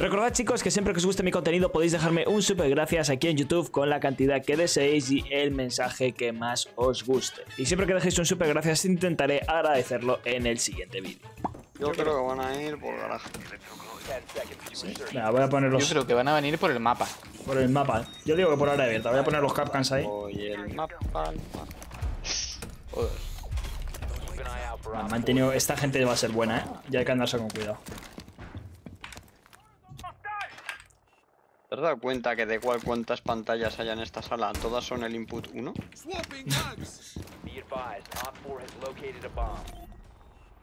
Recordad chicos que siempre que os guste mi contenido podéis dejarme un super gracias aquí en YouTube con la cantidad que deseéis y el mensaje que más os guste. Y siempre que dejéis un super gracias intentaré agradecerlo en el siguiente vídeo. Yo creo que van a ir por garaje. Venga, voy a Yo creo que van a venir por el mapa. por el mapa. Yo digo que por área abierta. Voy a poner los capcans ahí. Oye, el mapa, el mapa. Joder. Me han tenido- Esta gente va a ser buena, ¿eh? Ya hay que andarse con cuidado. Has dado cuenta que de igual cuántas pantallas hay en esta sala, todas son el input 1?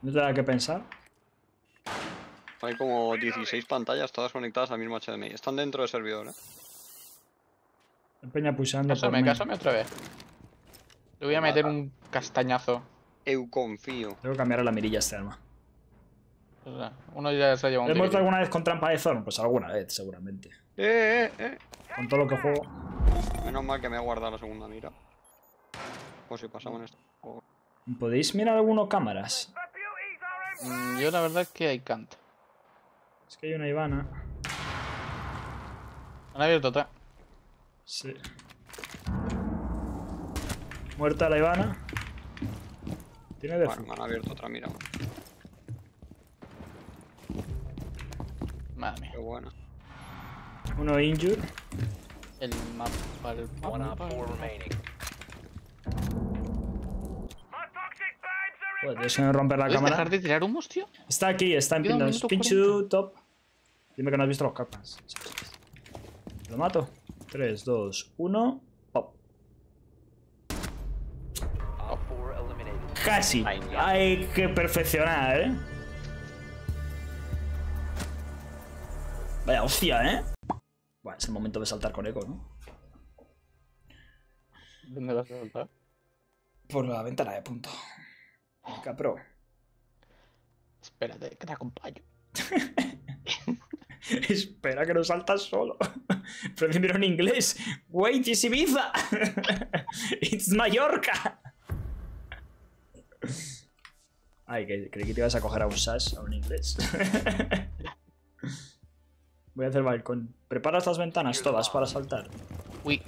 ¿No te da que pensar? Hay como 16 pantallas, todas conectadas al mismo HDMI. Están dentro del servidor, ¿eh? Peña pulsando Cásame, cásame otra vez. Le voy a meter un castañazo. Eu confío. Tengo que cambiar la mirilla a este arma. O sea, Uno ya se ha llevado ¿He un muerto tiro. alguna vez con trampa de Zorn? Pues alguna vez, seguramente. Eh, eh, eh. Con todo lo que juego. Menos mal que me he guardado la segunda mira. O si pasamos en este juego. ¿Podéis mirar alguno cámaras? Mm, Yo la verdad es que hay canto. Es que hay una Ivana. Han abierto otra. Sí. Muerta la Ivana. Tiene de Bueno, me han abierto otra mira. Madre mía. Qué buena. Uno injured. El mapa, el mapa. Me romper la ¿Puedes cámara. dejar de tirar humos, tío? Está aquí, está en Pindos. Pinchu, top. Dime que no has visto los capas. Lo mato. 3, 2, 1. Pop. Casi. Hay que perfeccionar, ¿eh? Vaya hostia, ¿eh? Es el momento de saltar con eco, ¿no? ¿Dónde vas a saltar? Por la ventana de punto. Capro. Espérate, que te acompaño. Espera que no saltas solo. Pero primero en inglés. Wait, it's Ibiza. It's Mallorca. Ay, que creí que te ibas a coger a un sas, a un inglés. Voy a hacer balcón. ¿Preparas las ventanas todas para saltar? Uy,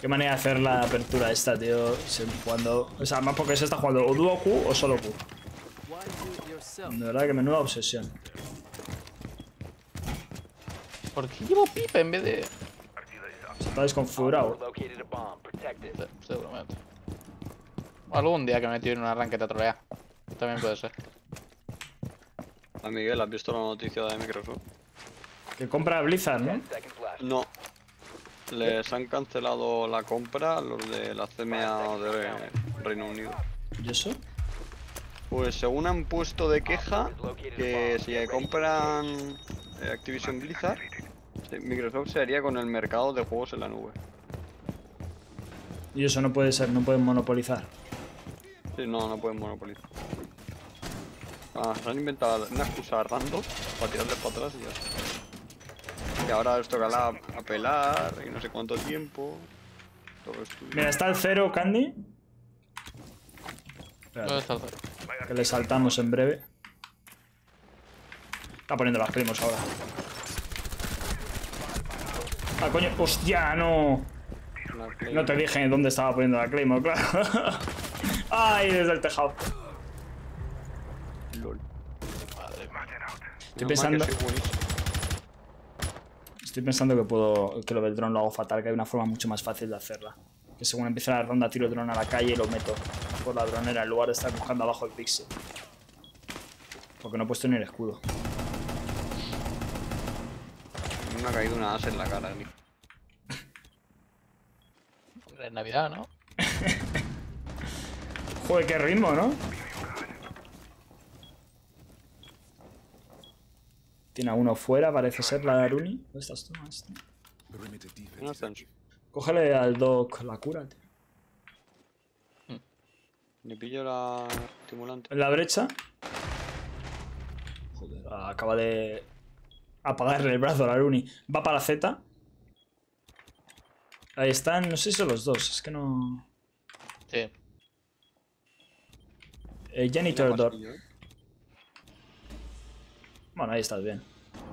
¿Qué manera de hacer la apertura esta, tío? Cuando... O sea, más porque se está jugando o dúo Q o solo Q. De verdad que menuda obsesión. ¿por qué llevo pipa en vez de...? Se está desconfigurado. Se- Seguramente. Algún día que me tire en un arranque te trolea. También puede ser. A Miguel, ¿has visto la noticia de Microsoft? Que compra Blizzard, ¿no? No. Les han cancelado la compra los de la CMA de Reino Unido. ¿Y eso? Pues según han puesto de queja, que si compran eh, Activision Blizzard, Microsoft se haría con el mercado de juegos en la nube. Y eso no puede ser, no pueden monopolizar. Sí, no, no pueden monopolizar. Ah, se han inventado una excusa random para tirarles para atrás y ya está. Y ahora les tocará apelar y no sé cuánto tiempo. Todo. Mira, está el cero, Candy. ¿Dónde está el cero? que le saltamos en breve. Está poniendo las primos ahora. Ah, coño. ¡Hostia, no! No te dije dónde estaba poniendo la Claymore, claro. ¡Ay, desde el tejado! LOL. Estoy mal que pensando... Estoy pensando que puedo que lo del dron lo hago fatal, que hay una forma mucho más fácil de hacerla. Que según empiece la ronda tiro el dron a la calle y lo meto por la dronera en lugar de estar buscando abajo el pixel. Porque no he puesto ni el escudo. Me ha caído una as en la cara. tío. Es Navidad, ¿no? Joder, qué ritmo, ¿no? Tiene a uno fuera, parece ser la Aruni. ¿Dónde estás tú? maestro? Cógele al Doc la cura, tío. Le pillo la estimulante. En la brecha. Joder, acaba de apagarle el brazo a la Aruni. Va para la Z. Ahí están, no sé si son los dos, es que no. Sí. Eh, janitor door. ¿eh? Bueno, ahí estás bien.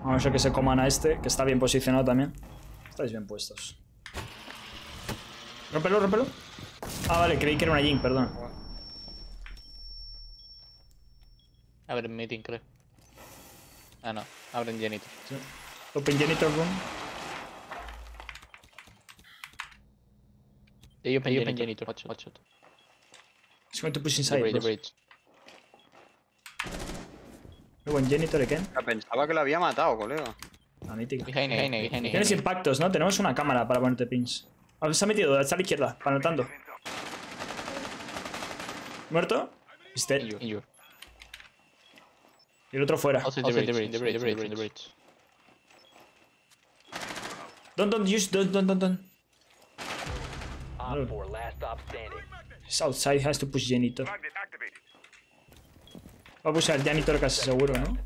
Vamos a que se coman a este, que está bien posicionado también. Estáis bien puestos. Rómpelo, rómpelo. Ah, vale, creí que era una Jing, perdón. Abren meeting, creo. Ah, no. Abren llenito. Sí. Open janitor room. They open, they open janitor. Watch, watch it. It's going to push The inside. bridge, the boss. bridge. Luego en janitor again. Ya Pensaba que lo había matado, colega. La mítica. Behind, behind, behind, behind. Tienes impactos, ¿no? Tenemos una cámara para ponerte pins. Ah, se ha metido, está a la izquierda, panotando. ¿Muerto? Injure. Y el otro fuera. Don't, don't use, don't, don't, don't, don't. Op 4, last stop standing. It's outside, has to push janitor. Va a pushar janitor casi seguro, ¿no?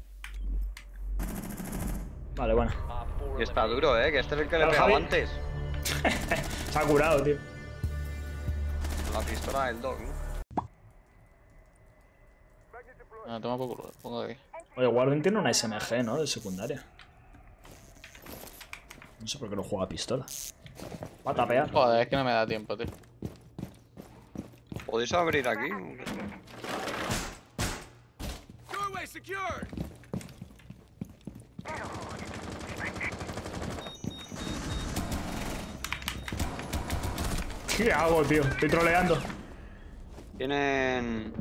Vale, bueno. Op 4 Que está duro, eh. Que este es el que le pegaba Javi. antes. Se ha curado, tío. La pistola del dog, ¿no? Ah, toma por culo, pongo de aquí. Oye, Warden tiene una SMG, ¿no? De secundaria. No sé por qué no juega a pistola. Va a tapear. Joder, es que no me da tiempo, tío. ¿Podéis abrir aquí? ¿Qué hago, tío? Estoy troleando. Tienen...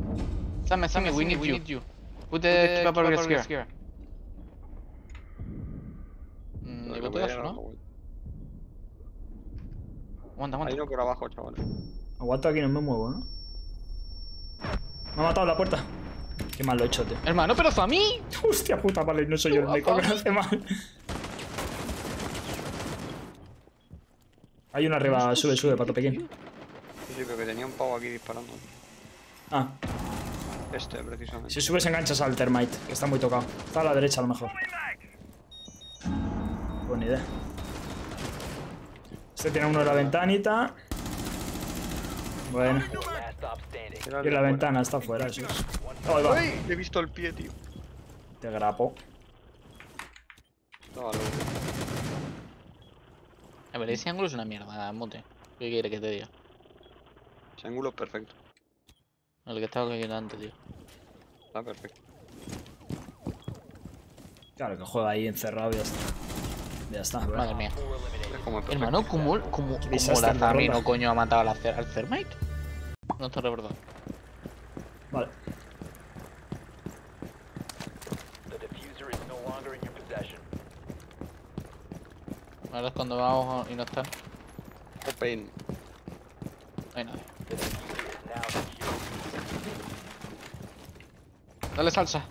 Sammy, Sammy, we need you. Put the capabilities here. Mm, Lo ¿y que boté voy a eso, dar no? la vuelta. Aguanta, Hay aguanta. uno por abajo, chaval. Aguanto aquí, no me muevo, ¿no? Me ha matado la puerta. Qué mal lo he hecho, tío. Hermano, pero a mí. Hostia puta, vale, no soy yo el único que lo hace mal. Hay uno arriba, sube, sube, pato pequeño. Sí, sí, pero que tenía un pavo aquí disparando. Ah, Este, precisamente. si subes enganchas al termite, que está muy tocado. Está a la derecha a lo mejor. Buena idea. Este tiene uno en la ventanita. Bueno, last stop standing. Era el y la ventana está fuera, eso es. Oh, ahí va. ¡Uy! Le he visto el pie, tío. Te grapo. Estaba loco. A ver, ese ángulo es una mierda, mute. ¿Qué quiere que te diga? Ese ángulo es perfecto. El que estaba cogiendo antes, tío. Está perfecto. Claro, que juega ahí encerrado y ya está. Ya está, Madre ¿verdad? mía. Como. Hermano, ¿cómo, cómo, cómo desastre la de Zami ronda. no coño ha matado al Thermite? No estoy recordando. Possession. Ahora es cuando vamos y no están. Open. No hay nadie. The diffuser is now secure. Dale salsa.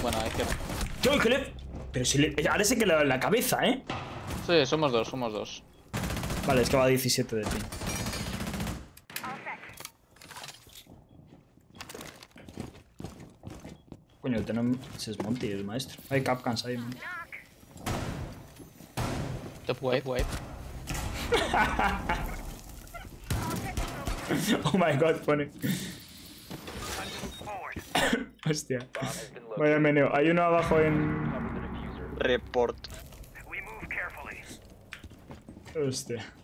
Bueno, es que. ¡Yo, que le... Pero si le... Ahora sí que le la cabeza, ¿eh? Sí, somos dos, somos dos. Vale, es que va a 17 de pin. Coño, tenemos... Ese es Monty, el maestro. Hay capcans ahí, man. Top wave, wave. Oh my god, pone. Hostia. Vaya meneo. Hay uno abajo en... Report. Hostia.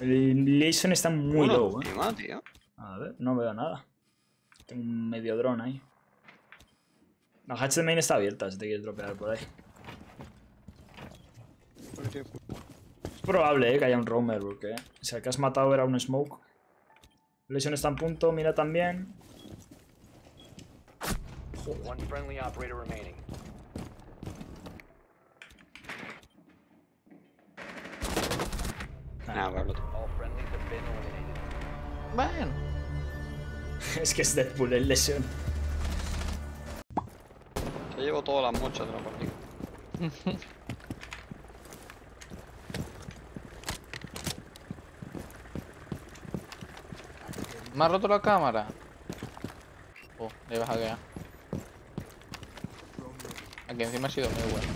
El Leison está muy low, eh. tío. A ver, no veo nada. Tengo un medio dron ahí. La hatch de main está abierta si te quieres dropear por ahí. Es probable eh, que haya un roamer, porque si el que has matado era un smoke. Lesion está en punto, mira también. One Nah, Pablo. All friendlies have been eliminated. Bueno. es que es Deadpool el Lesion. Se llevo todas las mochas de la partida. ¿Me ha roto la cámara? Oh, le vas a quedar. Aquí encima ha sido muy bueno.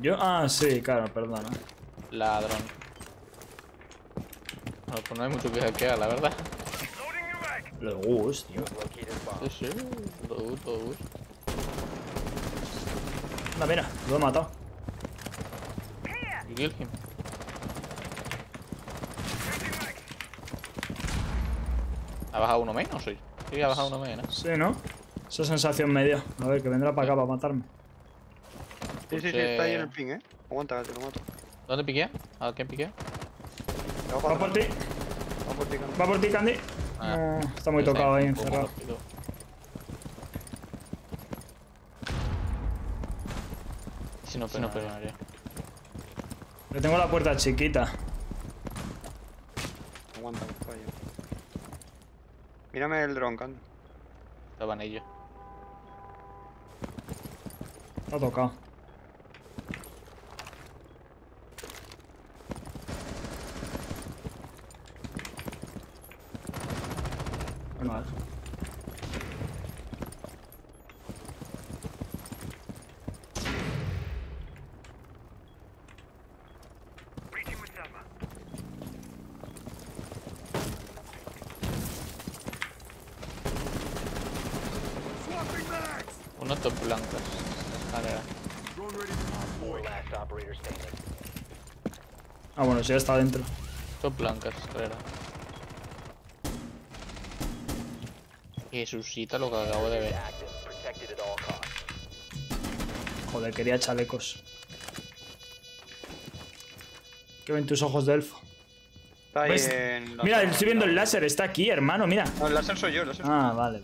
Yo, ah, sí, claro, perdona. Ladrón. Bueno, pues no hay mucho que hackear, la verdad. Los gus, tío. Sí, sí. Todo, todo. Anda, mira, lo he matado. You kill him. ¿Ha bajado uno menos? Sí, sí ha bajado uno menos. Sí, ¿no? Esa sensación me dio. A ver, que vendrá para acá para matarme. Sí, sí, sí, está ahí en el ping, eh. Aguanta, te lo mato. ¿Dónde piqué? ¿A quién piqué? Va por ti, va por ti, Candy. va por ti, Candy. Ah, No, está muy tocado ahí, encerrado. Si no, no pegaría. Le tengo la puerta chiquita. Aguanta, fallo. Mírame el dron, Candy. Estaban ellos. Está tocado. Vale. Top blancas. Escalera. Ah, bueno, sí, ya está dentro. Top blancas, escalera. Jesucita lo que acabo de ver. Joder, quería chalecos. ¿Qué ven tus ojos de elfo? Está ahí en la Mira, estoy viendo en el láser, está aquí, hermano, mira. No, el láser soy yo, el láser soy Ah, vale.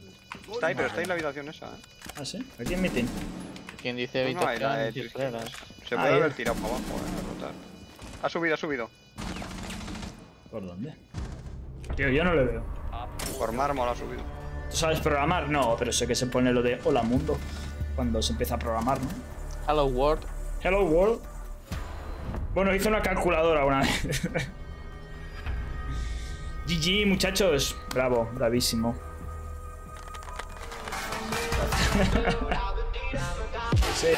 Está ahí, pero está ahí en la habitación esa, eh. ¿Ah, sí? Aquí en meeting. ¿Quién dice No, no, habitación? Escaleras? Se puede haber tirado para abajo, eh, a rotar. Ha subido, ha subido. ¿Por dónde? Tío, yo no le veo. Por mármol ha subido. ¿Tú sabes programar? No, pero sé que se pone lo de Hola Mundo cuando se empieza a programar, ¿no? Hello World. Hello World. Bueno, hice una calculadora una vez. GG, muchachos. Bravo, bravísimo. Sí.